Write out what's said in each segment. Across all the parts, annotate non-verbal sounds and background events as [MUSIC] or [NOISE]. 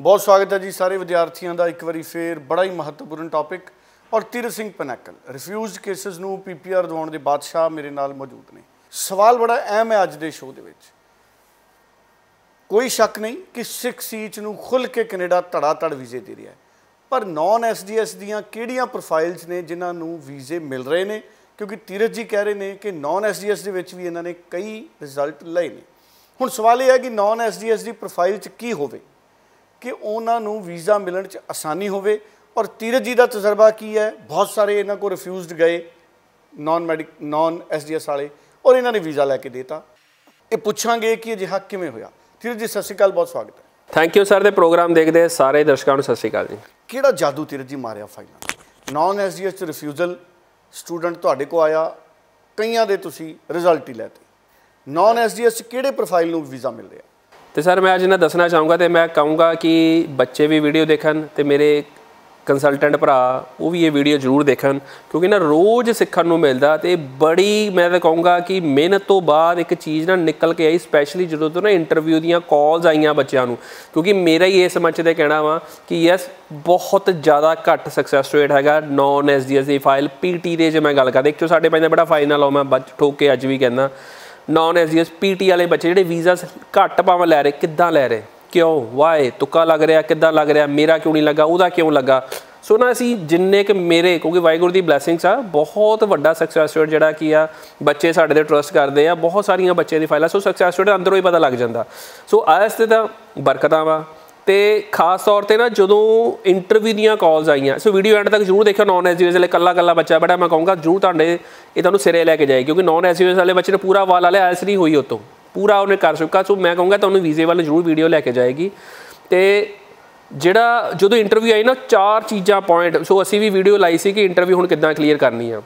ਬਹੁਤ ਸਵਾਗਤ ਹੈ ਜੀ ਸਾਰੇ ਵਿਦਿਆਰਥੀਆਂ ਦਾ। ਇੱਕ ਵਾਰੀ ਫੇਰ ਬੜਾ ਹੀ ਮਹੱਤਵਪੂਰਨ ਟੌਪਿਕ ਔਰ Tir Singh Pinnacle refused cases ਨੂੰ ਪੀਪੀਆਰ ਦਿਵਾਉਣ ਦੇ ਬਾਦਸ਼ਾਹ ਮੇਰੇ ਨਾਲ ਮੌਜੂਦ ਨੇ। ਸਵਾਲ ਬੜਾ ਅਹਿਮ ਹੈ ਅੱਜ ਦੇ ਸ਼ੋਅ ਦੇ ਵਿੱਚ। ਕੋਈ ਸ਼ੱਕ ਨਹੀਂ ਕਿ ਸਿੱਖ ਸੀਚ ਨੂੰ ਖੁੱਲ ਕੇ ਕੈਨੇਡਾ ਧੜਾ ਧੜ ਵੀਜ਼ੇ ਦੇ ਰਿਹਾ ਹੈ। ਪਰ ਨਾਨ ਐਸਡੀਐਸ ਦੀਆਂ ਕਿਹੜੀਆਂ ਪ੍ਰੋਫਾਈਲਸ ਨੇ ਜਿਨ੍ਹਾਂ ਨੂੰ ਵੀਜ਼ੇ ਮਿਲ ਰਹੇ ਨੇ? ਕਿਉਂਕਿ ਤੀਰਜ ਜੀ ਕਹਿ ਰਹੇ ਨੇ ਕਿ ਨਾਨ ਐਸਡੀਐਸ ਦੇ ਵਿੱਚ ਵੀ ਇਹਨਾਂ ਨੇ ਕਈ ਰਿਜ਼ਲਟ ਲਏ ਨੇ। ਹੁਣ ਸਵਾਲ ਇਹ ਹੈ ਕਿ ਨਾਨ ਐਸਡੀਐਸ ਦੀ ਪ੍ਰੋਫਾਈਲ 'ਚ ਕੀ ਹੋਵੇ? ਕਿ ਉਹਨਾਂ ਨੂੰ ਵੀਜ਼ਾ ਮਿਲਣ 'ਚ ਆਸਾਨੀ ਹੋਵੇ। ਔਰ ਤੀਰਜ ਜੀ ਦਾ ਤਜਰਬਾ ਕੀ ਹੈ? ਬਹੁਤ ਸਾਰੇ ਇਹਨਾਂ ਕੋ ਰਿਫਿਊਜ਼ਡ ਗਏ ਨਾਨ ਮੈਡਿਕ ਨਾਨ ਐਸਡੀਐਸ ਵਾਲੇ ਔਰ ਇਹਨਾਂ ਨੇ ਵੀਜ਼ਾ ਲੈ ਕੇ ਦੇਤਾ। ਇਹ ਪੁੱਛਾਂਗੇ ਕਿ ਅਜਿਹਾ ਕਿਵੇਂ ਹੋਇਆ। ਤੀਰਜ ਜੀ ਸਤਿ ਸ਼੍ਰੀ ਅਕਾਲ ਬਹੁਤ ਸਵਾਗਤ ਹੈ। ਥੈਂਕ ਯੂ ਸਰ ਦੇ ਪ੍ਰੋਗਰਾਮ ਦੇਖਦੇ ਸਾਰੇ ਦਰਸ਼ਕਾਂ ਨੂੰ। ਸਤਿ ਸ਼੍ਰੀ ਅਕਾਲ ਜੀ। ਕਿਹੜਾ ਜਾਦੂ ਤੀਰਜ ਜੀ ਮਾਰਿਆ ਫਾਈਲਾਂ ਨਾਨ ਐਸਡੀਐਸ ਚ ਰਿਫਿਊਜ਼ਲ ਸਟੂਡੈਂਟ ਤੁਹਾਡੇ ਕੋ ਆਇਆ ਕਈਆਂ ਦੇ ਤੁਸੀਂ ਰਿਜ਼ਲਟ ਹੀ ਲੈਤੇ। ਨਾਨ ਐਸਡੀਐਸ ਚ ਕਿਹੜੇ ਪ੍ਰੋਫਾਈਲ ਨੂੰ ਵੀਜ਼ਾ ਮਿਲ ਰਿਹਾ? ਤੇ ਸਰ ਮੈਂ ਅੱਜ ਇਹਨਾਂ ਦੱਸਣਾ ਚਾਹੂੰਗਾ ਤੇ ਮੈਂ ਕਹੂੰਗਾ ਕਿ ਬੱਚੇ ਵੀ ਵੀਡੀਓ ਦੇਖਣ ਤੇ ਮੇਰੇ ਕੰਸਲਟੈਂਟ ਭਰਾ ਉਹ ਵੀ ਇਹ ਵੀਡੀਓ ਜ਼ਰੂਰ ਦੇਖਣ, ਕਿਉਂਕਿ ਨਾ ਰੋਜ਼ ਸਿੱਖਣ ਨੂੰ ਮਿਲਦਾ ਤੇ ਬੜੀ ਮੈਂ ਤਾਂ ਕਹੂੰਗਾ ਕਿ ਮਿਹਨਤ ਤੋਂ ਬਾਅਦ ਇੱਕ ਚੀਜ਼ ਨਾ ਨਿਕਲ ਕੇ ਆਈ ਸਪੈਸ਼ਲੀ ਜਦੋਂ ਤੋਂ ਨਾ ਇੰਟਰਵਿਊ ਦੀਆਂ ਕਾਲਸ ਆਈਆਂ ਬੱਚਿਆਂ ਨੂੰ, ਕਿਉਂਕਿ ਮੇਰਾ ਹੀ ਇਸ ਮੰਚ ਤੇ ਕਹਿਣਾ ਵਾ ਕਿ ਯੈਸ ਬਹੁਤ ਜ਼ਿਆਦਾ ਘੱਟ ਸਕਸੈਸ ਰੇਟ ਹੈਗਾ ਨਾਨ ਐਸਡੀਐਸ ਦੀ ਫਾਈਲ ਪੀਟੀ ਦੇ ਜੇ ਮੈਂ ਗੱਲ ਕਰਦਾ ਇੱਕ ਤੋਂ ਸਾਡੇ ਪੈਂਦਾ ਬੜਾ ਫਾਈਨਲ ਆ ਮੈਂ ਬੱਚ, ਠੋਕ ਕੇ ਅੱਜ ਵੀ ਕਹਿੰਦਾ। ਨਾਨ ਐਸਡੀਐਸ ਪੀਟੀ ਵਾਲੇ ਬੱਚੇ ਜਿਹੜੇ ਵੀਜ਼ਾ ਘੱਟ ਭਾਵੇਂ ਲੈ ਰਹੇ, ਕਿੱਦਾਂ ਲੈ ਰਹੇ? ਕਿਉਂ? ਵਾਈ ਤੁੱਕਾ ਲੱਗ ਰਿਹਾ, ਕਿੱਦਾਂ ਲੱਗ ਰਿਹਾ? ਮੇਰਾ ਕਿਉਂ ਨਹੀਂ ਲੱਗਾ? ਉਹਦਾ ਕਿਉਂ ਲੱਗਾ? ਸੋ ਨਾ ਅਸੀਂ ਜਿੰਨੇ ਕਿ ਮੇਰੇ, ਕਿਉਂਕਿ ਵਾਹਿਗੁਰੂ ਦੀ ਬਲੇਸਿੰਗਸ ਆ, ਬਹੁਤ ਵੱਡਾ ਸਕਸੈਸ ਰੇਟ ਜਿਹੜਾ ਕੀ ਆ, ਬੱਚੇ ਸਾਡੇ ਤੇ ਟਰਸਟ ਕਰਦੇ ਆ, ਬਹੁਤ ਸਾਰੀਆਂ ਬੱਚੇ ਦੀ ਫਾਈਲਾਂ ਸੋ ਸਕਸੈਸ ਰੇਟ ਅੰਦਰੋਂ ਹੀ ਪਤਾ ਲੱਗ ਜਾਂਦਾ। ਸੋ ਆਇਸ ਤੇ ਤਾਂ ਬਰਕਤਾਂ ਵਾ। ਤੇ ਖਾਸ ਤੌਰ ਤੇ ਨਾ ਜਦੋਂ ਇੰਟਰਵਿਊ ਦੀਆਂ ਕਾਲਸ ਆਈਆਂ ਸੋ ਵੀਡੀਓ ਐਂਡ ਤੱਕ ਜ਼ਰੂਰ ਦੇਖਿਓ ਨਾਨ ਐਸਯੂਐਸ ਵਾਲੇ ਕੱਲਾ ਕੱਲਾ ਬੱਚਾ ਬੜਾ, ਮੈਂ ਕਹੂੰਗਾ ਜ਼ਰੂਰ ਤੁਹਾਡੇ ਇਹ ਤੁਹਾਨੂੰ ਸਿਰੇ ਲੈ ਕੇ ਜਾਏ ਕਿਉਂਕਿ ਨਾਨ ਐਸਯੂਐਸ ਵਾਲੇ ਬੱਚੇ ਨੇ ਪੂਰਾ ਵਾਲ ਵਾਲੇ ਆਇਸ ਨਹੀਂ ਹੋਈ ਉਤੋਂ, ਪੂਰਾ ਉਹਨੇ ਕਰ ਚੁੱਕਾ ਸੋ ਮੈਂ ਕਹੂੰਗਾ ਤੁਹਾਨੂੰ ਵੀਜ਼ੇ ਵੱਲ ਜ਼ਰੂਰ ਵੀਡੀਓ ਲੈ ਕੇ ਜਾਏਗੀ। ਤੇ ਜਿਹੜਾ ਜਦੋਂ ਇੰਟਰਵਿਊ ਆਈ ਨਾ, ਚਾਰ ਚੀਜ਼ਾਂ ਪੁਆਇੰਟ ਸੋ ਅਸੀਂ ਵੀ ਵੀਡੀਓ ਲਾਈ ਸੀ ਕਿ ਇੰਟਰਵਿਊ ਹੁਣ ਕਿੱਦਾਂ ਕਲੀਅਰ ਕਰਨੀ ਆ।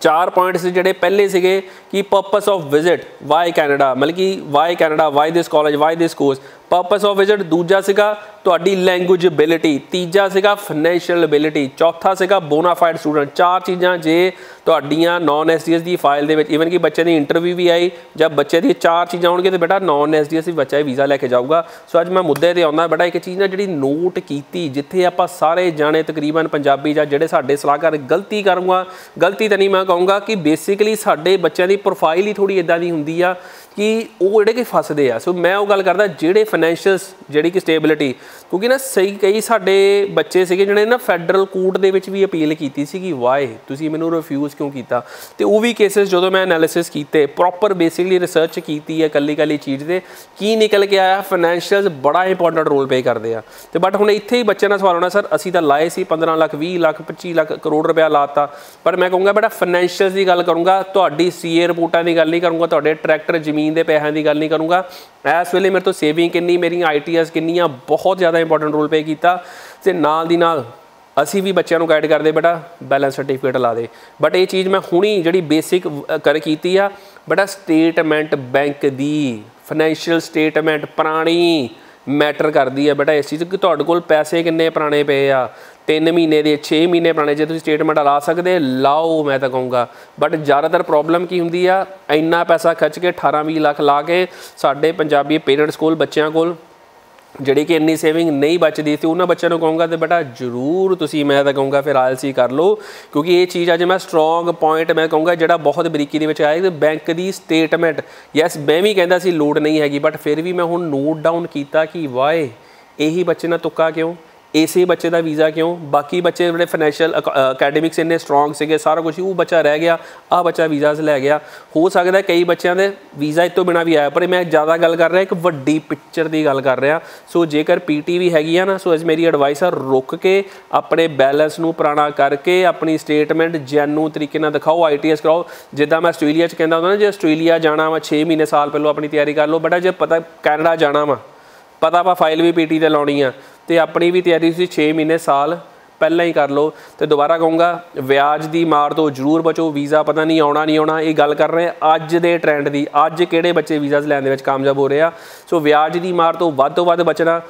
ਚਾਰ ਪੁਆਇੰਟਸ ਜਿਹੜੇ ਪਹਿਲੇ ਸੀਗੇ ਕਿ purpose of visit why Canada ਮਤਲਬ ਕਿ why Canada why this college why this course purpose of visit. ਦੂਜਾ ਸੀਗਾ ਤੁਹਾਡੀ ਲੈਂਗੁਏਜ ਐਬਿਲਿਟੀ ਤੀਜਾ ਸੀਗਾ ਫਾਈਨੈਂਸ਼ੀਅਲ ਐਬਿਲਿਟੀ ਚੌਥਾ ਸੀਗਾ ਬੋਨਾਫਾਈਡ ਸਟੂਡੈਂਟ ਚਾਰ ਚੀਜ਼ਾਂ ਜੇ ਤੁਹਾਡੀਆਂ ਨਾਨ ਐਸਡੀਐਸ ਦੀ ਫਾਈਲ ਦੇ ਵਿੱਚ ਇਵਨ ਕਿ ਬੱਚੇ ਦੀ ਇੰਟਰਵਿਊ ਵੀ ਆਈ ਜਦ ਬੱਚੇ ਦੀ ਚਾਰ ਚੀਜ਼ਾਂ ਹੋਣਗੇ ਤੇ ਬੇਟਾ ਨਾਨ ਐਸਡੀਐਸ ਵੀ ਬੱਚਾ ਵੀਜ਼ਾ ਲੈ ਕੇ ਜਾਊਗਾ। ਸੋ ਅੱਜ ਮੈਂ ਮੁੱਦੇ ਤੇ ਆਉਂਦਾ ਬੇਟਾ, ਇੱਕ ਚੀਜ਼ ਨਾ ਜਿਹੜੀ ਨੋਟ ਕੀਤੀ, ਜਿੱਥੇ ਆਪਾਂ ਸਾਰੇ ਜਾਣੇ ਤਕਰੀਬਨ ਪੰਜਾਬੀ ਜਾਂ ਜਿਹੜੇ ਸਾਡੇ ਸਲਾਹਕਾਰ ਗਲਤੀ ਕਰੂੰਗਾ। ਗਲਤੀ ਤਾਂ ਨਹੀਂ ਮੈਂ ਕਹੂੰਗਾ ਕਿ ਬੇਸਿਕਲੀ ਸਾਡੇ ਬੱਚਿਆਂ ਦੀ ਪ੍ਰੋਫਾਈਲ ਹੀ ਥੋੜੀ ਇਦਾਂ ਦੀ ਹੁੰਦੀ ਆ ਕਿ ਉਹ ਜਿਹੜੇ ਕਿ ਫਸਦੇ ਆ। ਸੋ ਮੈਂ ਉਹ ਗੱਲ ਕਰਦਾ, ਜਿਹੜੇ ਫਾਈਨੈਂਸ਼ੀਅਲਸ ਜਿਹੜੀ ਕਿ ਸਟੇਬਿਲਿਟੀ ਕਿਉਂਕਿ ਨਾ ਸਹੀ ਕਈ ਸਾਡੇ ਬੱਚੇ ਸੀਗੇ ਜਿਹੜੇ ਨਾ ਫੈਡਰਲ ਕੋਰਟ ਦੇ ਵਿੱਚ ਵੀ ਅਪੀਲ ਕੀਤੀ ਸੀ ਕਿ ਵਾਈ ਤੁਸੀਂ ਮੈਨੂੰ ਰਿਫਿਊਜ਼ ਕਿਉਂ ਕੀਤਾ? ਤੇ ਉਹ ਵੀ ਕੇਸਸ ਜਦੋਂ ਮੈਂ ਐਨਾਲਿਸਿਸ ਕੀਤੇ ਪ੍ਰੋਪਰ ਬੇਸਿਕਲੀ ਰਿਸਰਚ ਕੀਤੀ ਹੈ ਕੱਲੀ ਕੱਲੀ ਚੀਜ਼ ਤੇ, ਕੀ ਨਿਕਲ ਕੇ ਆਇਆ ਫਾਈਨੈਂਸ਼ੀਅਲਸ ਬੜਾ ਇੰਪੋਰਟੈਂਟ ਰੋਲ ਪਲੇ ਕਰਦੇ ਆ। ਤੇ ਬਟ ਹੁਣ ਇੱਥੇ ਹੀ ਬੱਚਿਆਂ ਨਾਲ ਸਵਾਲ ਹੋਣਾ, ਸਰ, ਅਸੀਂ ਤਾਂ ਲਾਏ ਸੀ 15 ਲੱਖ 20 ਲੱਖ 25 ਲੱਖ ਕਰੋੜ ਰੁਪਇਆ ਲਾਤਾ, ਪਰ ਮੈਂ ਕਹੂੰਗਾ, ਬੇਟਾ ਫਾਈਨੈਂਸ਼ੀਅਲਸ ਦੀ ਗੱਲ ਕਰੂੰਗਾ, ਤੁਹਾਡੀ ਸੀਏ ਰਿਪੋਰਟਾਂ ਦੀ ਗੱਲ ਨਹੀਂ ਕਰੂੰਗਾ, ਤੁਹਾਡੇ ਟਰੈਕਟਰ ਜ਼ਮੀਨ ਦੇ ਪੈਸਿਆਂ ਦੀ ਗੱਲ ਨਹੀਂ ਕਰੂੰਗਾ। ਇਸ ਵੇਲੇ ਮੇਰੇ ਤੋਂ ਸੇਵਿੰਗ ਕਿੰਨੀ, ਮੇਰੀਆਂ ਆਈਟੀਐਸ ਕਿੰਨੀਆਂ, ਬਹੁਤ ਜ਼ਿਆਦਾ ਇੰਪੋਰਟੈਂਟ ਰੋਲ ਪਲੇ ਕੀਤਾ ਤੇ ਨਾਲ ਦੀ ਨਾਲ ਅਸੀਂ ਵੀ ਬੱਚਿਆਂ ਨੂੰ ਗਾਈਡ ਕਰਦੇ, ਬੇਟਾ ਬੈਲੈਂਸ ਸਰਟੀਫਿਕੇਟ ਲਾ ਦੇ। ਬਟ ਇਹ ਚੀਜ਼ ਮੈਂ ਹੁਣੀ ਜਿਹੜੀ ਬੇਸਿਕ ਕਰ ਕੀਤੀ ਆ, ਬੇਟਾ ਸਟੇਟਮੈਂਟ ਬੈਂਕ ਦੀ ਫਾਈਨੈਂਸ਼ੀਅਲ ਸਟੇਟਮੈਂਟ ਪੁਰਾਣੀ ਮੈਟਰ ਕਰਦੀ ਆ, ਬੇਟਾ, ਇਸ ਚੀਜ਼ ਕਿ ਤੁਹਾਡੇ ਕੋਲ ਪੈਸੇ ਕਿੰਨੇ ਪੁਰਾਣੇ ਪਏ ਆ? 3 ਮਹੀਨੇ ਦੇ 6 ਮਹੀਨੇ ਪੁਰਾਣੇ, ਜੇ ਤੁਸੀਂ ਸਟੇਟਮੈਂਟ ਲਾ ਸਕਦੇ, ਲਾਓ, ਮੈਂ ਤਾਂ ਕਹੂੰਗਾ। ਬਟ ਜ਼ਿਆਦਾਤਰ ਪ੍ਰੋਬਲਮ ਕੀ ਹੁੰਦੀ ਆ? ਇੰਨਾ ਪੈਸਾ ਖਰਚ ਕੇ 18 20 ਲੱਖ ਲਾ ਕੇ ਸਾਡੇ ਪੰਜਾਬੀ ਪੇਰੈਂਟਸ ਕੋਲ, ਬੱਚਿਆਂ ਕੋਲ ਜਿਹੜੀ ਕਿ ਇੰਨੀ ਸੇਵਿੰਗ ਨਹੀਂ ਬਚਦੀ ਤੇ ਉਹਨਾਂ ਬੱਚਿਆਂ ਨੂੰ ਕਹੂੰਗਾ ਤੇ ਬੇਟਾ ਜਰੂਰ ਤੁਸੀਂ ਮੈਂ ਤਾਂ ਕਹੂੰਗਾ ਫਿਰ ਆਲਸੀ ਕਰ ਲਓ, ਕਿਉਂਕਿ ਇਹ ਚੀਜ਼ ਅੱਜ ਮੈਂ ਸਟਰੋਂਗ ਪੁਆਇੰਟ ਮੈਂ ਕਹੂੰਗਾ ਜਿਹੜਾ ਬਹੁਤ ਬਰੀਕੀ ਦੇ ਵਿੱਚ ਆਇਆ ਕਿ ਬੈਂਕ ਦੀ ਸਟੇਟਮੈਂਟ ਯੈਸ ਮੈਂ ਵੀ ਕਹਿੰਦਾ ਸੀ ਲੋਡ ਨਹੀਂ ਹੈਗੀ ਬਟ ਫਿਰ ਵੀ ਮੈਂ ਹੁਣ ਨੋਟ ਡਾਊਨ ਕੀਤਾ ਕਿ ਵਾਏ, ਇਹੀ ਬੱਚੇ ਨਾਲ ਤੁੱਕਾ ਕਿਉਂ? ਇਸੇ ਬੱਚੇ ਦਾ ਵੀਜ਼ਾ ਕਿਉਂ? ਬਾਕੀ ਬੱਚੇ ਜਿਹੜੇ ਫਾਈਨੈਂਸ਼ੀਅਲ ਅਕੈਡਮਿਕਸ ਇੰਨੇ ਸਟਰੋਂਗ ਸੀਗੇ, ਸਾਰਾ ਕੁਝ ਉਹ ਬੱਚਾ ਰਹਿ ਗਿਆ ਆ ਬੱਚਾ ਵੀਜ਼ਾਸ ਲੈ ਗਿਆ। ਹੋ ਸਕਦਾ ਕਈ ਬੱਚਿਆਂ ਦੇ ਵੀਜ਼ਾ ਇਤੋਂ ਬਿਨਾ ਵੀ ਆਇਆ, ਪਰ ਮੈਂ ਜ਼ਿਆਦਾ ਗੱਲ ਕਰ ਰਿਹਾ, ਇੱਕ ਵੱਡੀ ਪਿਕਚਰ ਦੀ ਗੱਲ ਕਰ ਰਿਹਾ। ਸੋ ਜੇਕਰ ਪੀਟੀ ਵੀ ਹੈਗੀ ਆ ਨਾ, ਸੋ ਅਜ ਮੇਰੀ ਐਡਵਾਈਸ ਆ, ਰੁਕ ਕੇ ਆਪਣੇ ਬੈਲੈਂਸ ਨੂੰ ਪੁਰਾਣਾ ਕਰਕੇ, ਆਪਣੀ ਸਟੇਟਮੈਂਟ ਜੈਨੂ ਤਰੀਕੇ ਨਾਲ ਦਿਖਾਓ ਆਈਟੀਐਸ ਕਰਾਓ। ਜਿੱਦਾਂ ਮੈਂ ਆਸਟ੍ਰੇਲੀਆ 'ਚ ਕਹਿੰਦਾ ਹੁੰਦਾ ਨਾ, ਜੇ ਆਸਟ੍ਰੇਲੀਆ ਜਾਣਾ ਵਾ 6 ਮਹੀਨੇ ਸਾਲ ਪਹਿਲਾਂ ਆਪਣੀ ਤਿਆਰੀ ਕਰ ਲਓ ਬਟਾ ਜੇ ਪਤਾ, ਕੈਨੇਡਾ ਜਾਣਾ ਵਾ, ਪਤਾ ਵਾ ਫਾਈਲ ਵੀ ਪੀਟੀ ਤੇ ਲਾਉਣੀ ਆ। ਤੇ ਆਪਣੀ ਵੀ ਤਿਆਰੀ ਤੁਸੀਂ 6 ਮਹੀਨੇ ਸਾਲ ਪਹਿਲਾਂ ਹੀ ਕਰ ਲਓ। ਤੇ ਦੁਬਾਰਾ ਕਹੂੰਗਾ, ਵਿਆਜ ਦੀ ਮਾਰ ਤੋਂ ਜ਼ਰੂਰ ਬਚੋ, ਵੀਜ਼ਾ ਪਤਾ ਨਹੀਂ ਆਉਣਾ ਨਹੀਂ ਆਉਣਾ, ਇਹ ਗੱਲ ਕਰ ਰਹੇ ਅੱਜ ਦੇ ਟ੍ਰੈਂਡ ਦੀ। ਅੱਜ ਕਿਹੜੇ ਬੱਚੇ ਵੀਜ਼ਾਸ ਲੈਣ ਦੇ ਵਿੱਚ ਕਾਮਯਾਬ ਹੋ ਰਹੇ ਆ? ਸੋ ਵਿਆਜ ਦੀ ਮਾਰ ਤੋਂ ਵੱਧ ਤੋਂ ਵੱਧ ਬਚਣਾ।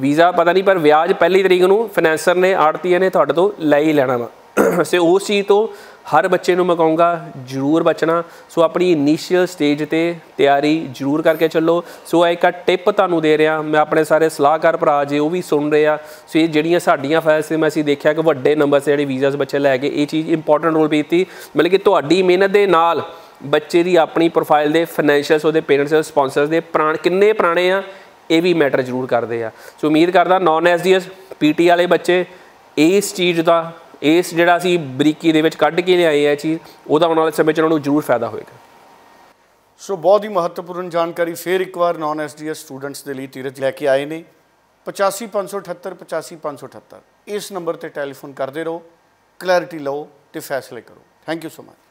ਵੀਜ਼ਾ ਪਤਾ ਨਹੀਂ, ਪਰ ਵਿਆਜ ਪਹਿਲੀ ਤਰੀਕ ਨੂੰ ਫਾਈਨੈਂਸਰ ਨੇ ਆੜਤੀਆਂ ਨੇ ਤੁਹਾਡੇ ਤੋਂ ਲੈ ਹੀ ਲੈਣਾ ਵਾ। [CLEARS THROAT] ਸੇ ਉਸ ਚੀਜ਼ ਤੋਂ ਹਰ ਬੱਚੇ ਨੂੰ ਮੈਂ ਕਹੂੰਗਾ, ਜਰੂਰ ਬਚਣਾ। ਸੋ ਆਪਣੀ ਇਨੀਸ਼ੀਅਲ ਸਟੇਜ ਤੇ ਤਿਆਰੀ ਜਰੂਰ ਕਰਕੇ ਚੱਲੋ। ਸੋ ਇਹ ਇੱਕ ਟਿਪ ਤੁਹਾਨੂੰ ਦੇ ਰਿਹਾ। ਮੈਂ ਆਪਣੇ ਸਾਰੇ ਸਲਾਹਕਾਰ ਭਰਾ ਜੇ ਉਹ ਵੀ ਸੁਣ ਰਹੇ ਆ। ਸੋ ਇਹ ਜਿਹੜੀਆਂ ਸਾਡੀਆਂ ਫਾਈਲਸ ਮੈਂ ਅਸੀਂ ਦੇਖਿਆ ਕਿ ਵੱਡੇ ਨੰਬਰ ਸੇ ਜਿਹੜੇ ਵੀਜ਼ਾਸ ਬੱਚੇ ਲੈ ਕੇ ਇਹ ਚੀਜ਼ ਇੰਪੋਰਟੈਂਟ ਰੋਲ ਪੀਤੀ ਮਤਲਬ ਕਿ ਤੁਹਾਡੀ ਮਿਹਨਤ ਦੇ ਨਾਲ ਬੱਚੇ ਦੀ ਆਪਣੀ ਪ੍ਰੋਫਾਈਲ ਦੇ ਫਾਈਨੈਂਸ਼ੀਅਲਸ ਉਹਦੇ ਪੇਰੈਂਟਸ ਦੇ ਸਪਾਂਸਰਸ ਦੇ ਪੁਰਾਣ ਕਿੰਨੇ ਪੁਰਾਣੇ ਆ, ਇਹ ਵੀ ਮੈਟਰ ਜ਼ਰੂਰ ਕਰਦੇ ਆ। ਸੋ ਉਮੀਦ ਕਰਦਾ ਨਾਨ ਐਸਡੀਐਸ ਪੀਟੀ ਵਾਲੇ ਬੱਚੇ, ਇਸ ਚੀਜ਼ ਦਾ ਇਸ ਜਿਹੜਾ ਅਸੀਂ ਬਰੀਕੀ ਦੇ ਵਿੱਚ ਕੱਢ ਕੇ ਲਿਆਏ ਆ ਇਹ ਚੀਜ਼, ਉਹਦਾ ਆਉਣ ਵਾਲੇ ਸਮੇਂ 'ਚ ਉਹਨਾਂ ਨੂੰ ਜ਼ਰੂਰ ਫਾਇਦਾ ਹੋਏਗਾ। ਸੋ ਬਹੁਤ ਹੀ ਮਹੱਤਵਪੂਰਨ ਜਾਣਕਾਰੀ ਫੇਰ ਇੱਕ ਵਾਰ ਨਾਨ ਐਸਡੀਐਸ ਸਟੂਡੈਂਟਸ ਦੇ ਲਈ ਤੀਰਥ ਲੈ ਕੇ ਆਏ ਨੇ। 85578 85578 ਇਸ ਨੰਬਰ ਤੇ ਟੈਲੀਫੋਨ ਕਰਦੇ ਰਹੋ ਕਲੈਰਿਟੀ ਲਓ ਤੇ ਫੈਸਲੇ ਕਰੋ। Thank you so much